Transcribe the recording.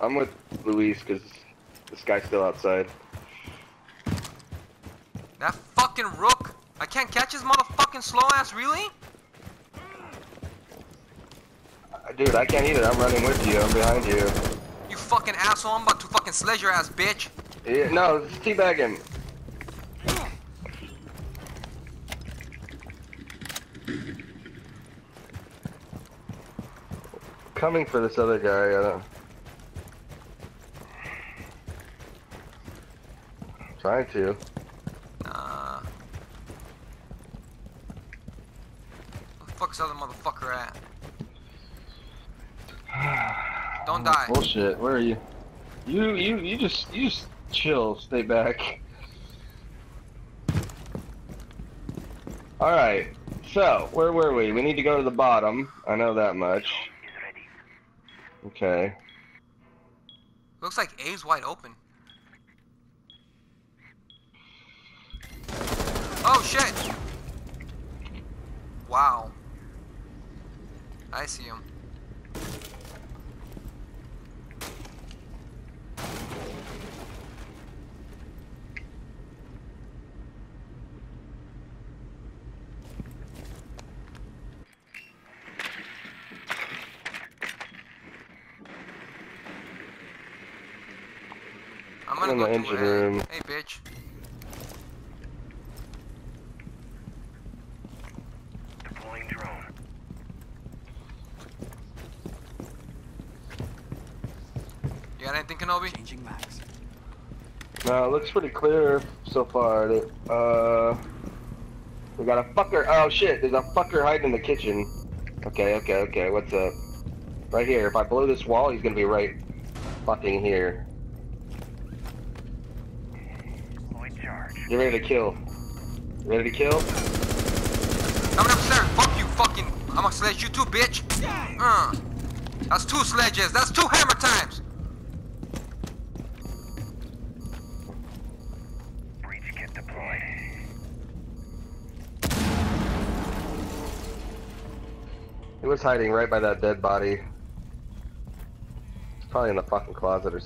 I'm with Luis because this guy's still outside. That fucking rook! I can't catch his motherfucking slow ass, really? Uh, Dude, I can't either. I'm running with you. I'm behind you. You fucking asshole, I'm about to fucking sledge your ass, bitch. Yeah, no, it's teabag him. Coming for this other guy. I don't. Trying to. Nah. Where the fuck's the other motherfucker at? Don't die. Bullshit. Where are you? You you you just you just chill. Stay back. All right. So where were we? We need to go to the bottom. I know that much. Okay. Looks like A's wide open. Oh shit! Wow. I see him. I'm gonna in go the engine room. Hey, bitch. Drone. You got anything, Kenobi? Changing max. No, it looks pretty clear so far. Uh, we got a fucker. Oh shit! There's a fucker hiding in the kitchen. Okay, okay, okay. What's up? Right here. If I blow this wall, he's gonna be right fucking here. Deploying charge. Get ready to kill. Ready to kill? Coming upstairs. Fuck you, fucking. I'm gonna sledge you too, bitch. Uh. That's two sledges. That's two hammer times. Breach kit deployed. He was hiding right by that dead body. He's probably in the fucking closet or